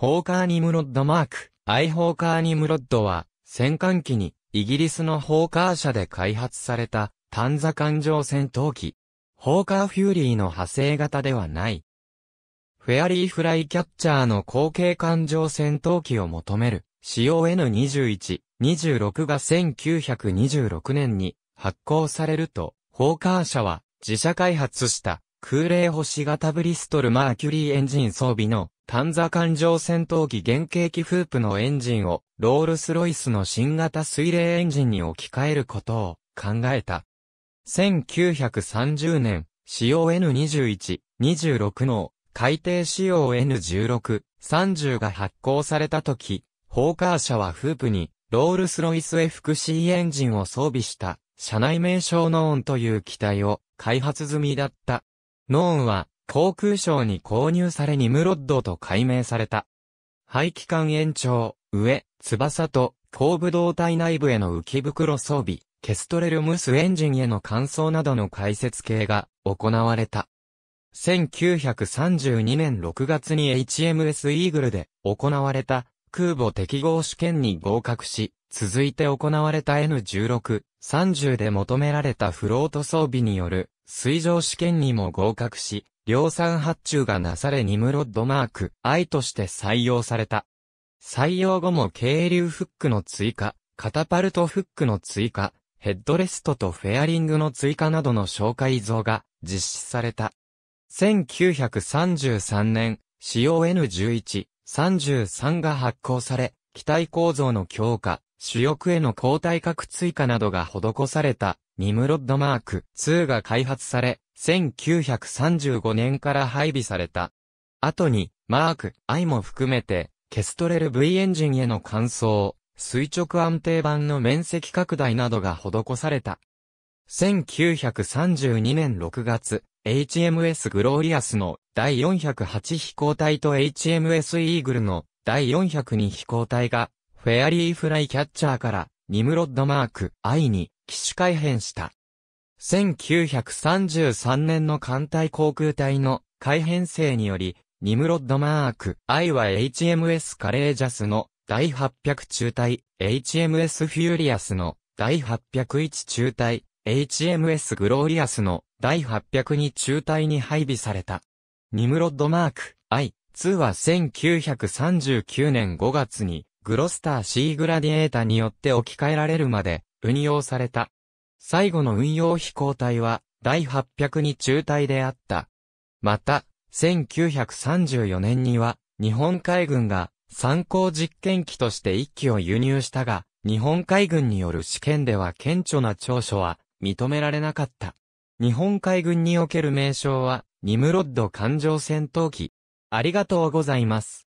ホーカーニムロッドマーク、アイホーカーニムロッドは、戦間期に、イギリスのホーカー社で開発された、単座艦上戦闘機。ホーカーフューリーの派生型ではない。フェアリーフライキャッチャーの後継艦上戦闘機を求める CON21、26が1926年に発行されると、ホーカー社は自社開発した空冷星型ブリストルマーキュリーエンジン装備の単座艦上戦闘機原型機フープのエンジンをロールスロイスの新型水冷エンジンに置き換えることを考えた。1930年、CON21、26の改定 CON16、30が発行された時、ホーカー社はフープにロールスロイス FC エンジンを装備した車内名称ノーンという機体を開発済みだった。ノーンは航空省に購入されニムロッドと改名された。排気管延長、上、翼と後部胴体内部への浮き袋装備、ケストレルムスエンジンへの換装などの解説系が行われた。1932年6月に HMS イーグルで行われた空母適合試験に合格し、続いて行われた N16、30で求められたフロート装備による水上試験にも合格し、量産発注がなされニムロッドマーク I として採用された。採用後も軽流フックの追加、カタパルトフックの追加、ヘッドレストとフェアリングの追加などの紹介像が実施された。1933年、CON11、33が発行され、機体構造の強化、主翼への交代角追加などが施された、ニムロッドマーク2が開発され、1935年から配備された。後に、マーク I も含めて、ケストレル V エンジンへの換装、垂直安定板の面積拡大などが施された。1932年6月、HMS グローリアスの第408飛行隊と HMS イーグルの第402飛行隊が、フェアリーフライキャッチャーからニムロッドマーク I に機種改編した。1933年の艦隊航空隊の改編成により、ニムロッドマーク I は HMS カレージャスの第800中隊、HMS フューリアスの第801中隊、HMS グローリアスの第802中隊に配備された。ニムロッドマーク I2 は1939年5月にグロスター C グラディエータによって置き換えられるまで運用された。最後の運用飛行隊は第802中隊であった。また、1934年には日本海軍が参考実験機として1機を輸入したが、日本海軍による試験では顕著な長所は認められなかった。日本海軍における名称は、ニムロッド艦上戦闘機。ありがとうございます。